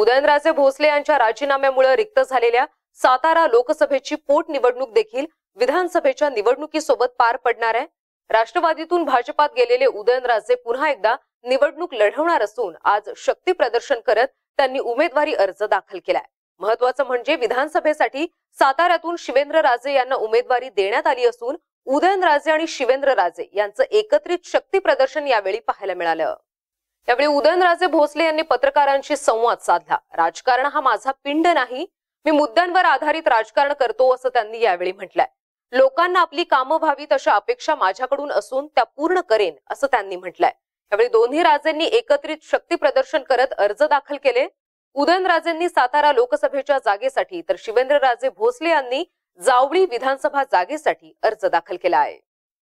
उदयनराजे भोसले यांच्या राजीनाम्यामुळे रिक्त झालेल्या सातारा लोकसभेची पोटनिवडणूक देखील विधानसभेच्या निवडणुकीसोबत पार पडणार आहे. राष्ट्रवादीतून भाजपात गेलेले उदयनराजे पुन्हा एकदा निवडणूक लढवणार असून आज शक्ती प्रदर्शन करत त्यांनी उमेदवारी अर्ज दाखल केलाय. महत्वाचं म्हणजे विधानसभेसाठी साताऱ्यातून शिवेंद्र राजे यांना उमेदवारी देण्यात आली असून उदयनराजे आणि शिवेंद्र राजे यांचं एकत्रित शक्ती प्रदर्शन यावेळी पाहायला मिळालं. यावेळी उदयनराजे भोसले यांनी पत्रकारांशी संवाद साधला. राजकारण हा माझा पिंड नाही. मी मुद्द्यांवर आधारित राजकारण करतो असं त्यांनी यावेळी म्हटलंय. लोकांना आपली कामं व्हावीत अशा अपेक्षा माझ्याकडून असून त्या पूर्ण करेन असं त्यांनी म्हटलंय. यावेळी दोन्ही राजेंनी एकत्रित शक्ती प्रदर्शन करत अर्ज दाखल केले. उदयनराजेंनी सातारा लोकसभेच्या जागेसाठी तर शिवेंद्रराजे भोसले यांनी जावळी विधानसभा जागेसाठी अर्ज दाखल केला आहे.